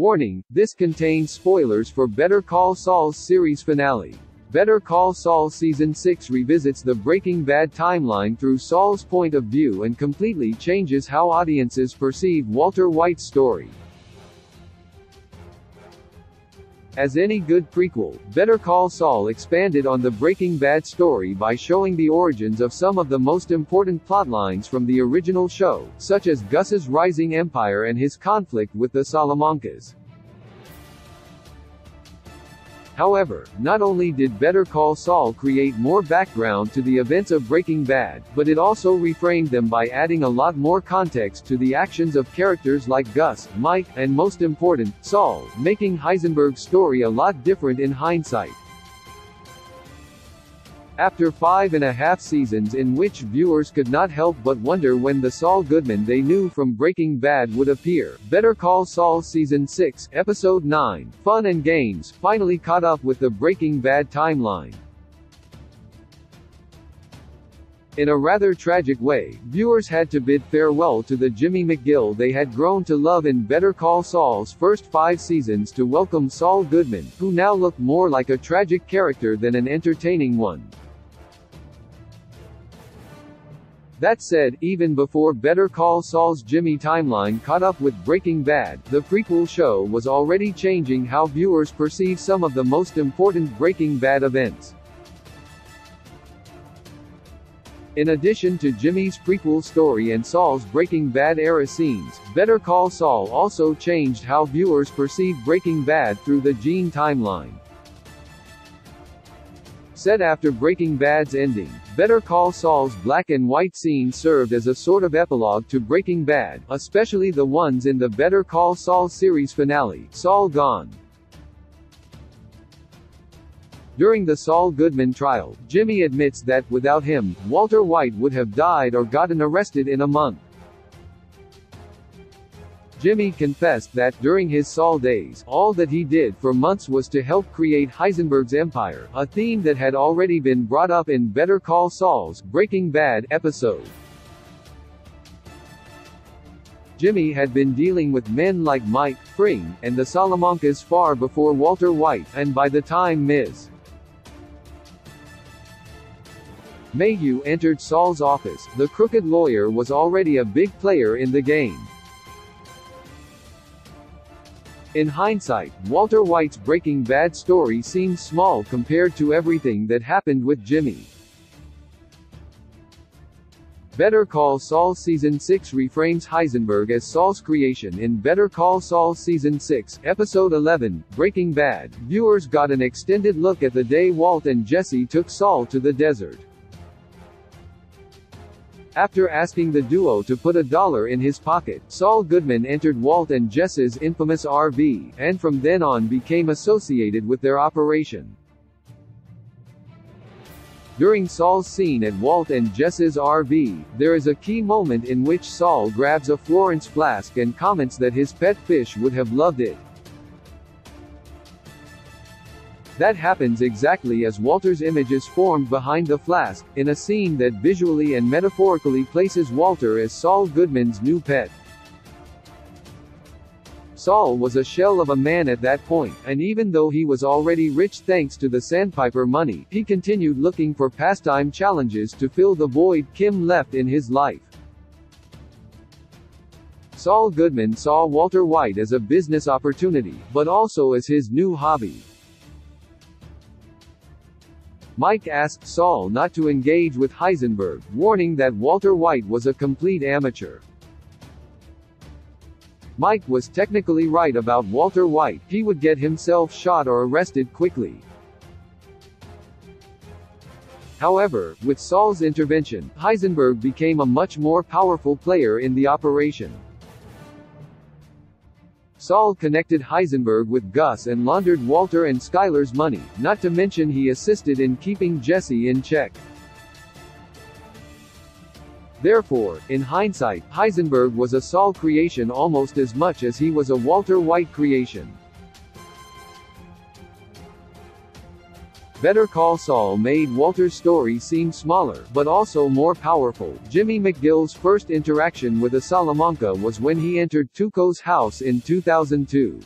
Warning, this contains spoilers for Better Call Saul's series finale. Better Call Saul Season 6 revisits the Breaking Bad timeline through Saul's point of view and completely changes how audiences perceive Walter White's story. As any good prequel, Better Call Saul expanded on the Breaking Bad story by showing the origins of some of the most important plotlines from the original show, such as Gus's rising empire and his conflict with the Salamancas. However, not only did Better Call Saul create more background to the events of Breaking Bad, but it also reframed them by adding a lot more context to the actions of characters like Gus, Mike, and most important, Saul, making Heisenberg's story a lot different in hindsight. After five and a half seasons in which viewers could not help but wonder when the Saul Goodman they knew from Breaking Bad would appear, Better Call Saul Season 6, Episode 9, Fun and Games, finally caught up with the Breaking Bad timeline. In a rather tragic way, viewers had to bid farewell to the Jimmy McGill they had grown to love in Better Call Saul's first five seasons to welcome Saul Goodman, who now looked more like a tragic character than an entertaining one. That said, even before Better Call Saul's Jimmy timeline caught up with Breaking Bad, the prequel show was already changing how viewers perceive some of the most important Breaking Bad events. In addition to Jimmy's prequel story and Saul's Breaking Bad era scenes, Better Call Saul also changed how viewers perceive Breaking Bad through the Gene timeline. Set after Breaking Bad's ending, Better Call Saul's black and white scene served as a sort of epilogue to Breaking Bad, especially the ones in the Better Call Saul series finale, Saul Gone. During the Saul Goodman trial, Jimmy admits that, without him, Walter White would have died or gotten arrested in a month. Jimmy confessed that, during his Saul days, all that he did for months was to help create Heisenberg's empire, a theme that had already been brought up in Better Call Saul's Breaking Bad episode. Jimmy had been dealing with men like Mike, Fring, and the Salamancas far before Walter White, and by the time Ms. Mayhew entered Saul's office, the crooked lawyer was already a big player in the game. In hindsight, Walter White's Breaking Bad story seems small compared to everything that happened with Jimmy. Better Call Saul Season 6 reframes Heisenberg as Saul's creation in Better Call Saul Season 6, Episode 11, Breaking Bad. Viewers got an extended look at the day Walt and Jesse took Saul to the desert. After asking the duo to put a dollar in his pocket, Saul Goodman entered Walt and Jesse's infamous RV, and from then on became associated with their operation. During Saul's scene at Walt and Jesse's RV, there is a key moment in which Saul grabs a Florence flask and comments that his pet fish would have loved it. That happens exactly as Walter's image is formed behind the flask, in a scene that visually and metaphorically places Walter as Saul Goodman's new pet. Saul was a shell of a man at that point, and even though he was already rich thanks to the Sandpiper money, he continued looking for pastime challenges to fill the void Kim left in his life. Saul Goodman saw Walter White as a business opportunity, but also as his new hobby. Mike asked Saul not to engage with Heisenberg, warning that Walter White was a complete amateur. Mike was technically right about Walter White, he would get himself shot or arrested quickly. However, with Saul's intervention, Heisenberg became a much more powerful player in the operation. Saul connected Heisenberg with Gus and laundered Walter and Skyler's money, not to mention he assisted in keeping Jesse in check. Therefore, in hindsight, Heisenberg was a Saul creation almost as much as he was a Walter White creation. Better Call Saul made Walter's story seem smaller, but also more powerful. Jimmy McGill's first interaction with a Salamanca was when he entered Tuco's house in 2002.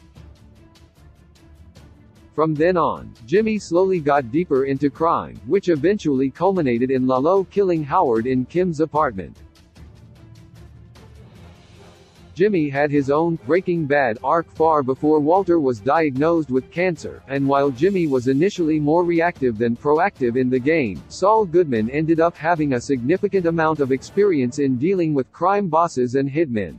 From then on, Jimmy slowly got deeper into crime, which eventually culminated in Lalo killing Howard in Kim's apartment. Jimmy had his own Breaking Bad arc far before Walter was diagnosed with cancer, and while Jimmy was initially more reactive than proactive in the game, Saul Goodman ended up having a significant amount of experience in dealing with crime bosses and hitmen.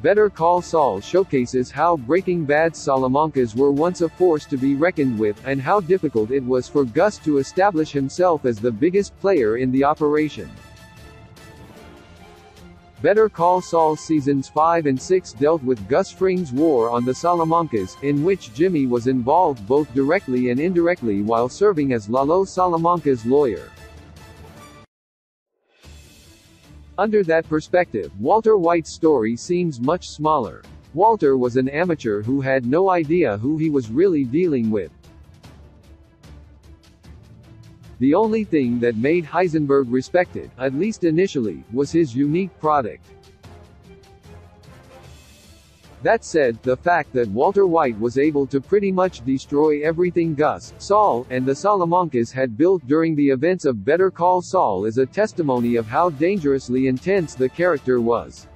Better Call Saul showcases how Breaking Bad's Salamancas were once a force to be reckoned with, and how difficult it was for Gus to establish himself as the biggest player in the operation. Better Call Saul Seasons 5 and 6 dealt with Gus Fring's war on the Salamancas, in which Jimmy was involved both directly and indirectly while serving as Lalo Salamanca's lawyer. Under that perspective, Walter White's story seems much smaller. Walter was an amateur who had no idea who he was really dealing with. The only thing that made Heisenberg respected, at least initially, was his unique product. That said, the fact that Walter White was able to pretty much destroy everything Gus, Saul, and the Salamancas had built during the events of Better Call Saul is a testimony of how dangerously intense the character was.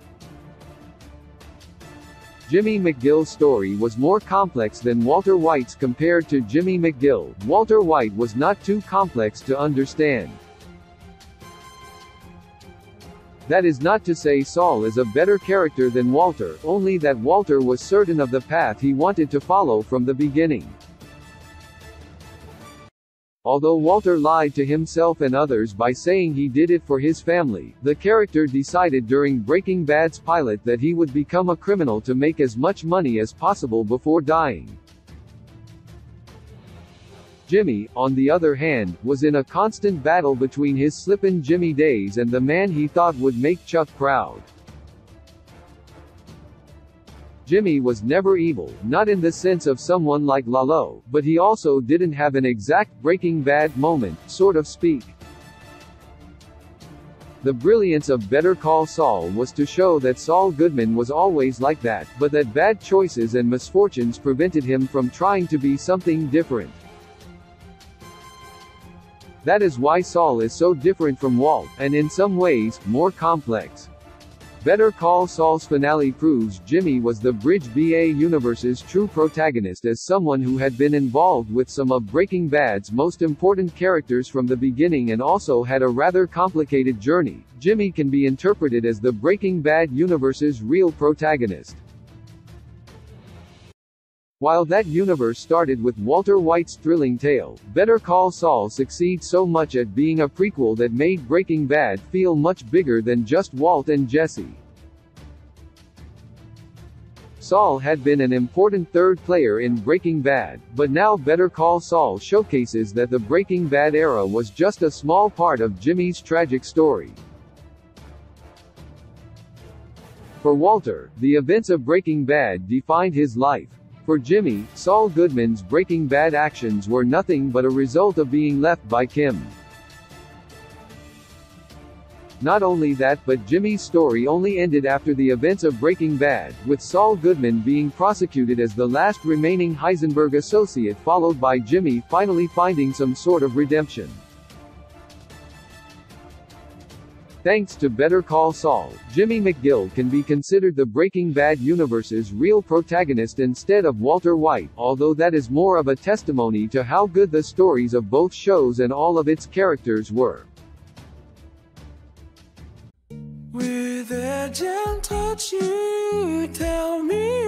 Jimmy McGill's story was more complex than Walter White's compared to Jimmy McGill. Walter White was not too complex to understand. That is not to say Saul is a better character than Walter, only that Walter was certain of the path he wanted to follow from the beginning. Although Walter lied to himself and others by saying he did it for his family, the character decided during Breaking Bad's pilot that he would become a criminal to make as much money as possible before dying. Jimmy, on the other hand, was in a constant battle between his Slippin' Jimmy days and the man he thought would make Chuck proud. Jimmy was never evil, not in the sense of someone like Lalo, but he also didn't have an exact Breaking Bad moment, sort of speak. The brilliance of Better Call Saul was to show that Saul Goodman was always like that, but that bad choices and misfortunes prevented him from trying to be something different. That is why Saul is so different from Walt, and in some ways, more complex. Better Call Saul's finale proves Jimmy was the Breaking Bad universe's true protagonist as someone who had been involved with some of Breaking Bad's most important characters from the beginning and also had a rather complicated journey. Jimmy can be interpreted as the Breaking Bad universe's real protagonist. While that universe started with Walter White's thrilling tale, Better Call Saul succeeds so much at being a prequel that made Breaking Bad feel much bigger than just Walt and Jesse. Saul had been an important third player in Breaking Bad, but now Better Call Saul showcases that the Breaking Bad era was just a small part of Jimmy's tragic story. For Walter, the events of Breaking Bad defined his life. For Jimmy, Saul Goodman's Breaking Bad actions were nothing but a result of being left by Kim. Not only that but Jimmy's story only ended after the events of Breaking Bad, with Saul Goodman being prosecuted as the last remaining Heisenberg associate followed by Jimmy finally finding some sort of redemption. Thanks to Better Call Saul, Jimmy McGill can be considered the Breaking Bad universe's real protagonist instead of Walter White, although that is more of a testimony to how good the stories of both shows and all of its characters were. With a gentle touch you tell me